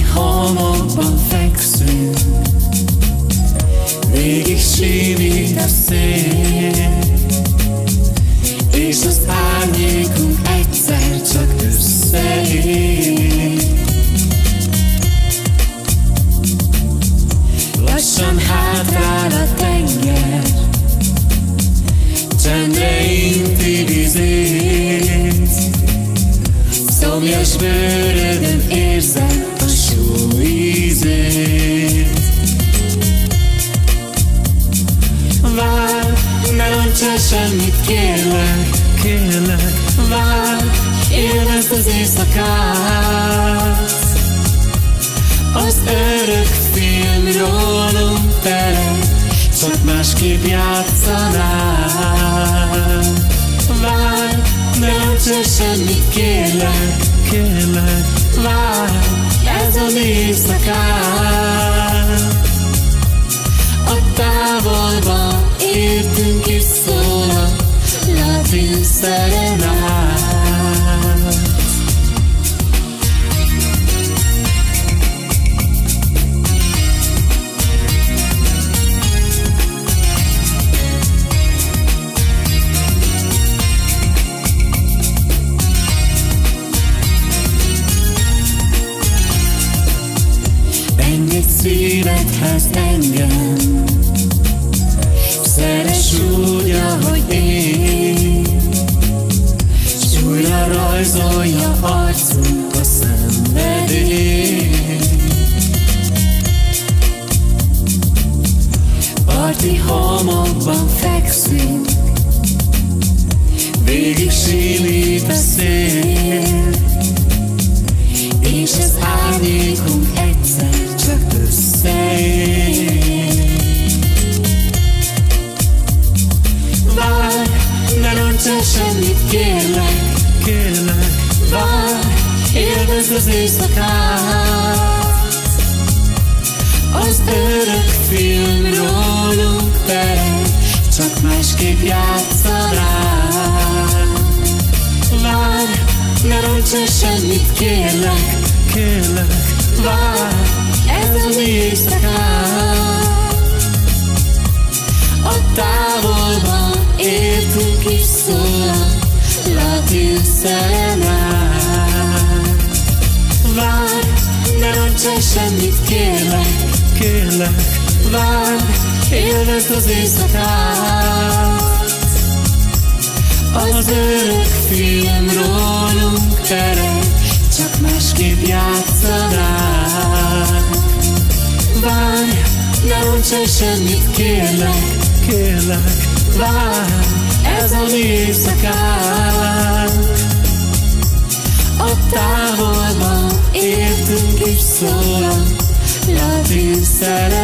homokban fekszünk Végig sívít a szél. És az árnyékunk egyszer csak összeér. Lassan hátrál a tenger Csendre inti vizét Szomjas bőrödön ne roncs el semmit, kérlek, kérlek. Vár, élvezd az éjszakát. Az örök film rólunk terem Csak másképp játszanám Vár, ne semmit, kérlek, kérlek. Vár, ez az éjszakát. A távolba szívedhez engem. Szeres úgy, ahogy én. S újra rajzolja arcunk a szenvedély Parti homokban fekszünk Végig sílít a szél az éjszakát. Az örök film rólunk terem Csak másképp játszan rám Várj, ne roncs el semmit, kérlek, kérlek Várj, ez az éjszakát. A távolban értünk is szól a latin szerenát kérlek, kérlek Várj, élvezd az éjszakát. Az örök film rólunk terem Csak másképp játszanák Várj, ne el semmit, kérlek, kérlek Várj, ez a mi A távolban értünk is szól a latin szerenát